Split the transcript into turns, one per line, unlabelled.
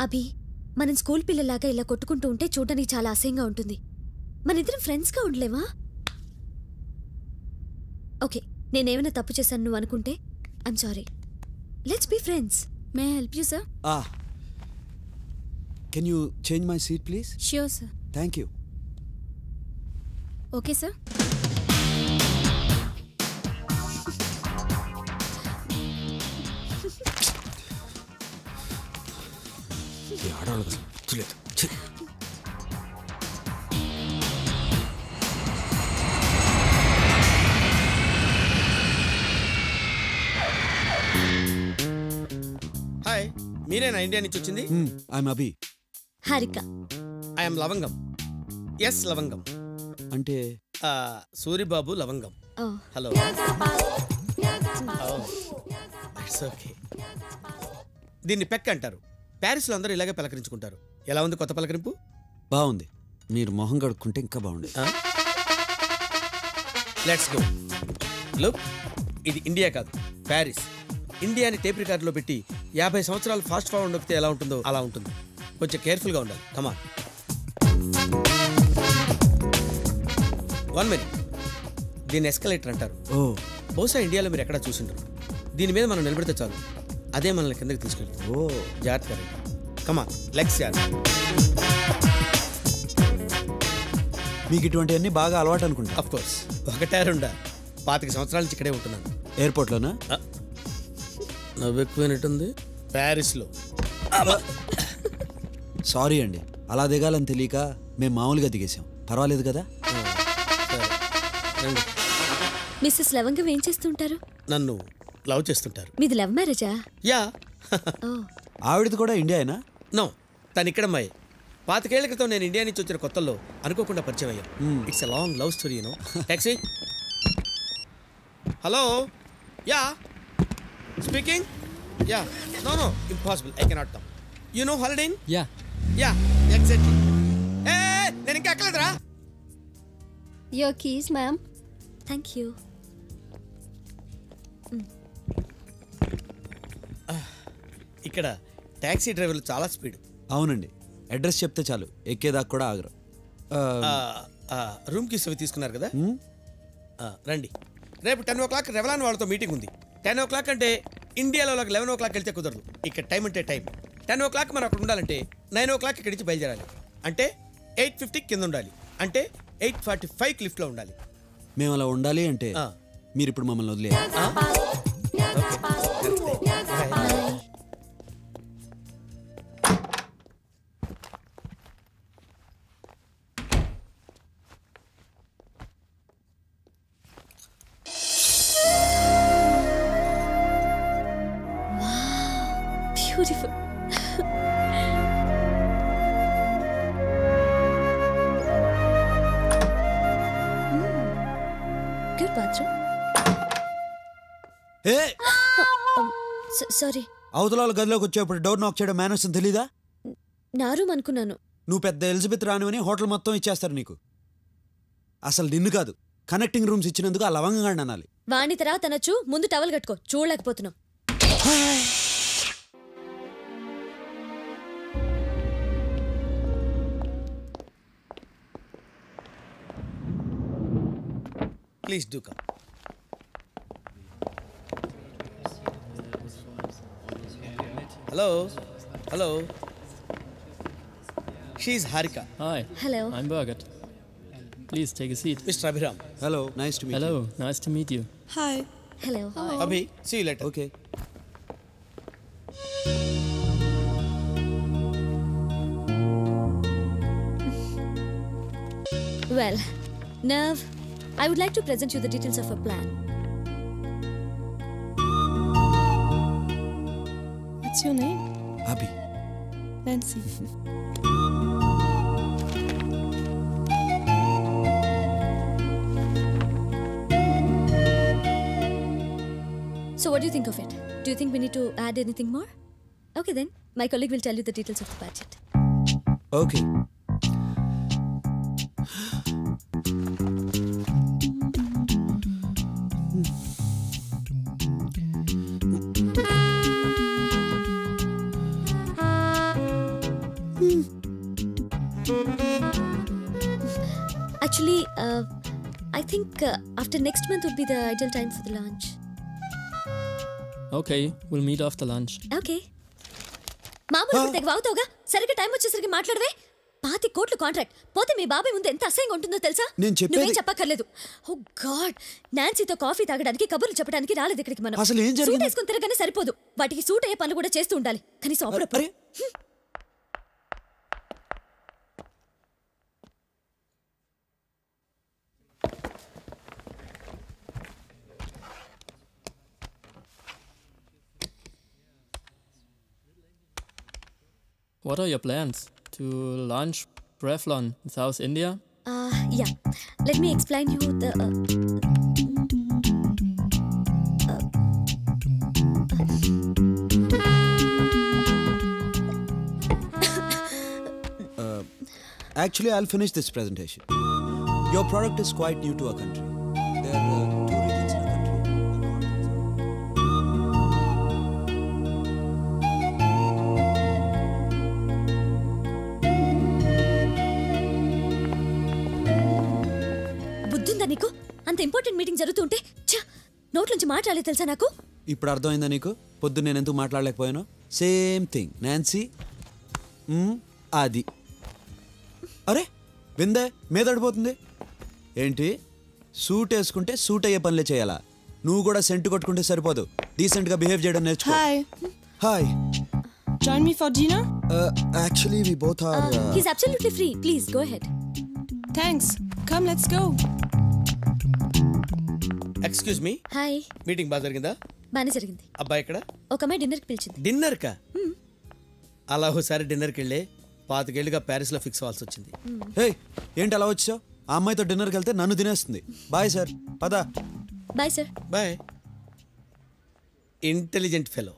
అభి మనం స్కూల్ పిల్లలాగా ఇలా కొట్టుకుంటూ ఉంటే చూడడానికి చాలా అసహ్యంగా ఉంటుంది. మన ఇద్దరం ఫ్రెండ్స్గా ఉండలేవా ఓకే నేనేమైనా తప్పు చేశాను నువ్వు అనుకుంటే? I'm sorry let's be friends may help you sir.
Can you change my seat, please?
Sure sir
Thank you.
Okay sir
ఈ ఆడవాళ్ళకి అసలు గుర్తులేదు.
హాయ్ మీరేనా ఇండియా నుంచి వచ్చింది?
I'm Abhi.
Harika.
I'm Lavangam. Yes Lavangam.
అంటే?
సూరిబాబు లవంగం. హలో ఇట్స్ ఓకే దీన్ని పెక్ అంటారు ప్యారిస్లో అందరూ ఇలాగే పలకరించుకుంటారు. ఎలా ఉంది కొత్త పలకరింపు?
బాగుంది. మీరు మొహం కడుక్కుంటే ఇంకా బాగుండేది.
లెట్స్ గో లుక్ ఇది ఇండియా కాదు ప్యారిస్. ఇండియాని టేప్ రికార్డులో పెట్టి యాభై సంవత్సరాలు ఫాస్ట్ ఫార్వర్డ్ నొక్కితే ఎలా ఉంటుందో అలా ఉంటుంది. కొంచెం కేర్ఫుల్గా ఉండాలి. కమా వన్ మినిట్ దీన్ని ఎస్కలేటర్ అంటారు.
ఓ.
బహుశా ఇండియాలో మీరు ఎక్కడా చూసింటారు. దీని మీద మనం నిలబడితే చాలు. అదే మనల్ని కిందకి తీసుకెళ్తుంది.
ఓ
జాగ్రత్తగా కమా లెగ్స్ యార్
మీకు ఇటువంటివన్నీ బాగా అలవాటు అనుకుంటా.
అఫ్ కోర్స్ ఒకటే రెండా పాతిక సంవత్సరాల నుంచి ఇక్కడే ఉంటున్నాను.
ఎయిర్పోర్ట్లోనా
నవ్వు ఎక్కువైనట్టుంది ప్యారిస్లో
సారీ అండి. అలా దిగాలని తెలియక మేము మామూలుగా దిగేసాం పర్వాలేదు కదా.
మిస్సెస్ లవంగం ఏం చేస్తుంటారు
నన్ను లవ్ చేస్తుంటారు.
మీది లవ్ మ్యారేజా?
యా.
ఓ.
ఆవిడది కూడా ఇండియానా
నో తను ఇక్కడ అమ్మాయి. పాతికేళ్ళ క్రితం నేను ఇండియా నుంచి వచ్చిన కొత్తల్లో అనుకోకుండా పరిచయం అయ్యాం. It's a long love story you know taxi hello yeah. Speaking yeah. No no impossible I cannot come you know holiday
yeah.
Yeah exactly ఏ నేను ఇంకా ఎక్కలేదురా.
Your keys ma'am thank you
ఇక్కడ టాక్సీ డ్రైవర్లు చాలా స్పీడ్.
అవునండి. Address చెప్తే చాలు. ఎక్కేదాకా కూడా ఆగరు. ఆ,
రూమ్ కీస్ అవి తీసుకున్నారు కదా? ఆ, రండి. రేపు టెన్ ఓ క్లాక్ రెవలాన్ వాళ్ళతో మీటింగ్ ఉంది. టెన్ ఓ క్లాక్ అంటే ఇండియాలో వాళ్ళకి లెవెన్ ఓ క్లాక్ వెళ్తే కుదరదు. ఇక్కడ టైం అంటే టైం. టెన్ ఓ క్లాక్ మనం అక్కడ ఉండాలంటే నైన్ ఓ క్లాక్ ఇక్కడి నుంచి బయలుదేరాలి. అంటే ఎయిట్ ఫిఫ్టీ కింద ఉండాలి. అంటే ఎయిట్ ఫార్టీ ఫైవ్ లిఫ్ట్లో ఉండాలి.
మేము అలా ఉండాలి అంటే
ఆ.
మీరు ఇప్పుడు మమ్మల్ని వదిలే
గుడ్ బాత్రూమ్
ఏ!
సారీ
అవతల వాళ్ళ గదిలోకి వచ్చేప్పుడు డోర్ నాక్ చేయడం మేనర్స్ అని తెలీదా?
నా రూమ్ అనుకున్నాను.
నువ్వు పెద్ద ఎలిజబెత్ రానివని హోటల్ మొత్తం ఇచ్చేస్తారు నీకు. అసలు నిన్ను కాదు కనెక్టింగ్ రూమ్స్ ఇచ్చినందుకు ఆ లవంగా అనాలి.
వాణి తర్వాత అనొచ్చు ముందు టవల్ కట్టుకో చూడలేకపోతున్నాం
Please do come. Hello? Hello? She's Harika.
Hi.
Hello.
I'm Birgit. Please take a seat.
Mr. Abhiram.
Hello. Nice to meet
Hello. you. Hello. Nice to meet you.
Hi.
Hello. Hi. Abhi, see
you
later. Okay. Well, nerve I would like to present you the details of a plan.
What's your name?
Abby.
Nancy.
so what do you think of it? Do you think we need to add anything more? Okay then, my colleague will tell you the details of the budget.
Okay.
Actually, uh, I think uh, after next month would be the ideal time for the launch.
Okay, we'll meet after lunch.
Okay మామూలు తెగ వాగుతావుగా సరిగ్గా time వచ్చేసరికి మాట్లాడవే. పాతి కోట్ల contract పోతే మీ బాబాయ్ ముందు ఎంత అసహ్యంగా ఉంటుందో తెలుసా?
నేను
నువ్వేం చెప్పక్కర్లేదు. ఓ గాడ్ నాన్సీతో కాఫీ తాగడానికి కబుర్లు చెప్పడానికి రాలేదు ఇక్కడికి మనం.
అసలు ఏం జరిగింది?
సూట్ వేసుకుని తిరగనే సరిపోదు. వాటికి సూట్ అయ్యే పనులు కూడా చేస్తూ ఉండాలి. కనీసం అప్పుడప్పుడు.
What are your plans? To launch Prevlon in South India?
Uh, yeah. Let me explain you the...
Uh, uh, actually, I'll finish this presentation. Your product is quite new to our country.
నీకు? అంత important meeting జరుగుతుంటే నోట్లోంచి మాట్లాడలేదు తెలుసా నాకు?
ఇప్పుడు అర్థమైందా నీకు? పొద్దు నేను ఎందుకు మాట్లాడలేకపోయాను? Same thing. నాన్సీ? అది అరే విందే? మీదడిపోతుంది ఏంటి? సూట్ వేసుకుంటే సూట్ అయ్యే పనులే చేయాలా? నువ్వు కూడా సెంట్ కొట్టుకుంటే సరిపోదు. డీసెంట్గా బిహేవ్ చేయడం నేర్చుకో. Hi
me for dinner?
Actually we both are
he's absolutely free please go
go.
Excuse me
hi
meeting బాగా జరిగిందా?
బాగానే జరిగింది.
అబ్బాయి ఇక్కడ
ఒక అమ్మాయి డిన్నర్కి పిలిచింది.
డిన్నర్కా అలా ఒకసారి డిన్నర్కి వెళ్ళే పాతికేళ్ళుగా ప్యారిస్లో ఫిక్స్ అవ్వాల్సి వచ్చింది.
హే ఏంటి అలా వచ్చావు? ఆ అమ్మాయితో డిన్నర్కి వెళ్తే నన్ను తినేస్తుంది. Bye sir. పదా.
Bye sir.
Bye. Intelligent fellow